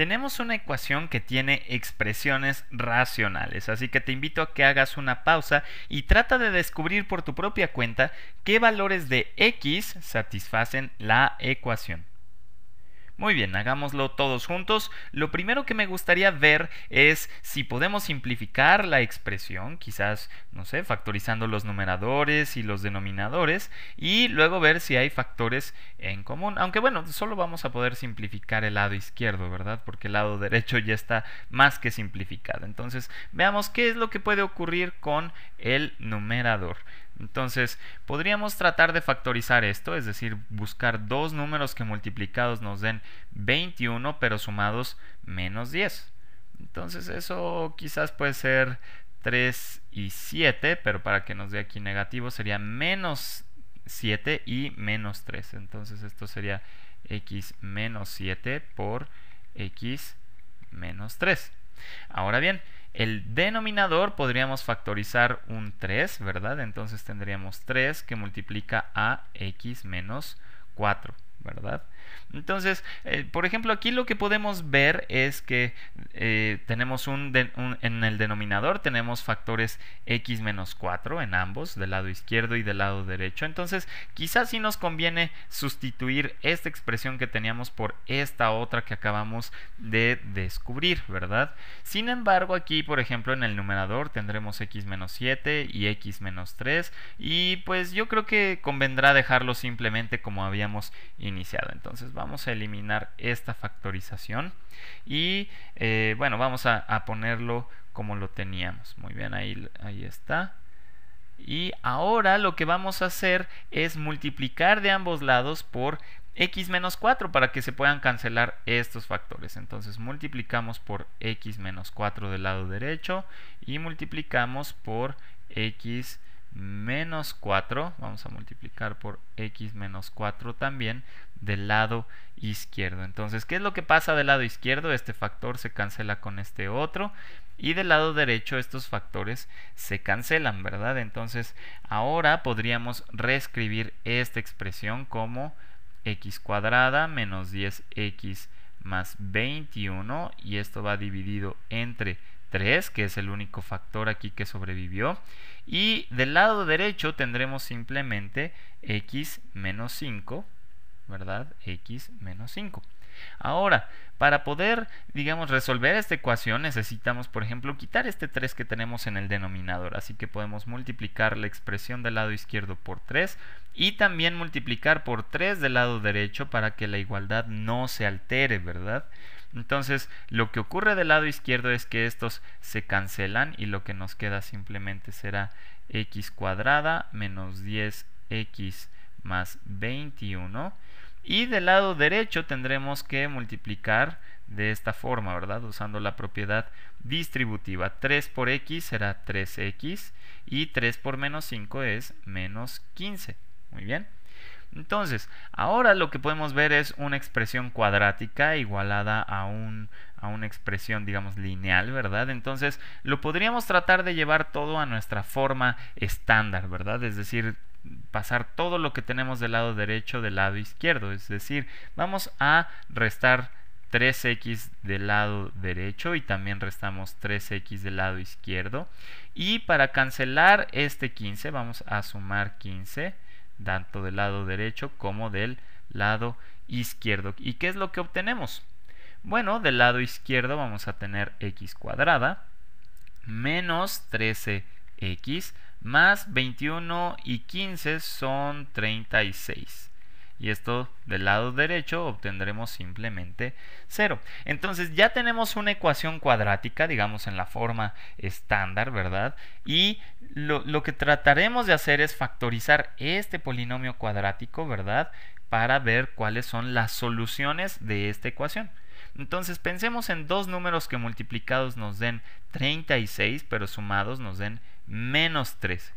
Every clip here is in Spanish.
tenemos una ecuación que tiene expresiones racionales, así que te invito a que hagas una pausa y trata de descubrir por tu propia cuenta qué valores de x satisfacen la ecuación. Muy bien, hagámoslo todos juntos. Lo primero que me gustaría ver es si podemos simplificar la expresión, quizás, no sé, factorizando los numeradores y los denominadores, y luego ver si hay factores en común. Aunque bueno, solo vamos a poder simplificar el lado izquierdo, ¿verdad? Porque el lado derecho ya está más que simplificado. Entonces, veamos qué es lo que puede ocurrir con el numerador. Entonces, podríamos tratar de factorizar esto, es decir, buscar dos números que multiplicados nos den 21, pero sumados menos 10. Entonces, eso quizás puede ser 3 y 7, pero para que nos dé aquí negativo sería menos 7 y menos 3. Entonces, esto sería x menos 7 por x menos 3. Ahora bien, el denominador podríamos factorizar un 3, ¿verdad? Entonces tendríamos 3 que multiplica a x menos 4. ¿Verdad? Entonces, eh, por ejemplo, aquí lo que podemos ver es que eh, tenemos un, en el denominador tenemos factores x menos 4 en ambos, del lado izquierdo y del lado derecho. Entonces, quizás sí nos conviene sustituir esta expresión que teníamos por esta otra que acabamos de descubrir, ¿verdad? Sin embargo, aquí, por ejemplo, en el numerador tendremos x menos 7 y x menos 3 y pues yo creo que convendrá dejarlo simplemente como habíamos iniciado. Entonces vamos a eliminar esta factorización y eh, bueno, vamos a, ponerlo como lo teníamos. Muy bien, ahí, ahí está. Y ahora lo que vamos a hacer es multiplicar de ambos lados por x menos 4 para que se puedan cancelar estos factores. Entonces multiplicamos por x menos 4 del lado derecho y multiplicamos por x menos 4, vamos a multiplicar por x menos 4 también del lado izquierdo. Entonces, ¿qué es lo que pasa del lado izquierdo? Este factor se cancela con este otro y del lado derecho estos factores se cancelan, ¿verdad? Entonces, ahora podríamos reescribir esta expresión como x cuadrada menos 10x más 21 y esto va dividido entre 3, que es el único factor aquí que sobrevivió. Y del lado derecho tendremos simplemente x menos 5, ¿verdad? x menos 5. Ahora, para poder, digamos, resolver esta ecuación necesitamos, por ejemplo, quitar este 3 que tenemos en el denominador. Así que podemos multiplicar la expresión del lado izquierdo por 3 y también multiplicar por 3 del lado derecho para que la igualdad no se altere, ¿verdad? Entonces, lo que ocurre del lado izquierdo es que estos se cancelan y lo que nos queda simplemente será x cuadrada menos 10x más 21. Y del lado derecho tendremos que multiplicar de esta forma, ¿verdad? Usando la propiedad distributiva. 3 por x será 3x y 3 por menos 5 es menos 15. Muy bien. Entonces, ahora lo que podemos ver es una expresión cuadrática igualada a, un, a una expresión, digamos, lineal, ¿verdad? Entonces, lo podríamos tratar de llevar todo a nuestra forma estándar, ¿verdad? Es decir, pasar todo lo que tenemos del lado derecho del lado izquierdo. Es decir, vamos a restar 3x del lado derecho y también restamos 3x del lado izquierdo. Y para cancelar este 15 vamos a sumar 15 tanto del lado derecho como del lado izquierdo. ¿Y qué es lo que obtenemos? Bueno, del lado izquierdo vamos a tener x cuadrada menos 13x más 21 y 15 son 36 y esto del lado derecho obtendremos simplemente 0. Entonces ya tenemos una ecuación cuadrática, digamos en la forma estándar, ¿verdad? Y lo, lo, que trataremos de hacer es factorizar este polinomio cuadrático, ¿verdad? Para ver cuáles son las soluciones de esta ecuación. Entonces pensemos en dos números que multiplicados nos den 36, pero sumados nos den menos 13.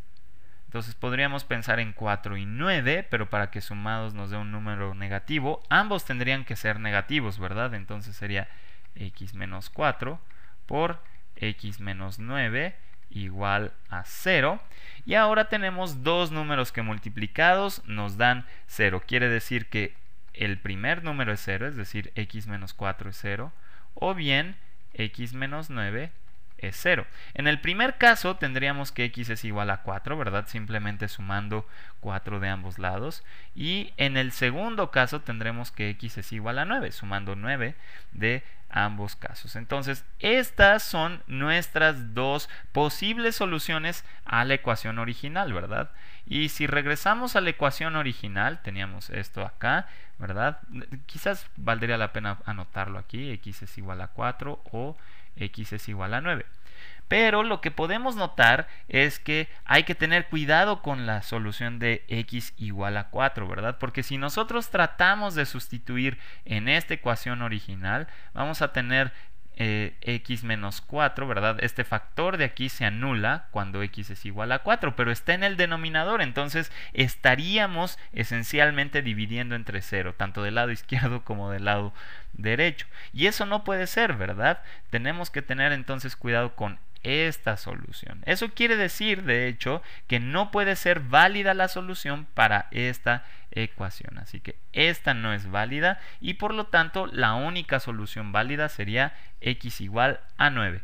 Entonces podríamos pensar en 4 y 9, pero para que sumados nos dé un número negativo, ambos tendrían que ser negativos, ¿verdad? Entonces sería x menos 4 por x menos 9 igual a 0. Y ahora tenemos dos números que multiplicados nos dan 0. Quiere decir que el primer número es 0, es decir, x menos 4 es 0. o bien x menos 9 es 0. En el primer caso tendríamos que x es igual a 4, ¿verdad? Simplemente sumando 4 de ambos lados. Y en el segundo caso tendremos que x es igual a 9, sumando 9 de ambos casos. Entonces, estas son nuestras dos posibles soluciones a la ecuación original, ¿verdad? Y si regresamos a la ecuación original, teníamos esto acá, ¿verdad? Quizás valdría la pena anotarlo aquí, x es igual a 4 o x es igual a 9. Pero lo que podemos notar es que hay que tener cuidado con la solución de x igual a 4, ¿verdad? Porque si nosotros tratamos de sustituir en esta ecuación original, vamos a tener eh, x menos 4, ¿verdad? Este factor de aquí se anula cuando x es igual a 4, pero está en el denominador, entonces estaríamos esencialmente dividiendo entre 0, tanto del lado izquierdo como del lado derecho. Y eso no puede ser, ¿verdad? Tenemos que tener entonces cuidado con esta solución. Eso quiere decir, de hecho, que no puede ser válida la solución para esta ecuación. Así que esta no es válida y por lo tanto la única solución válida sería x igual a 9.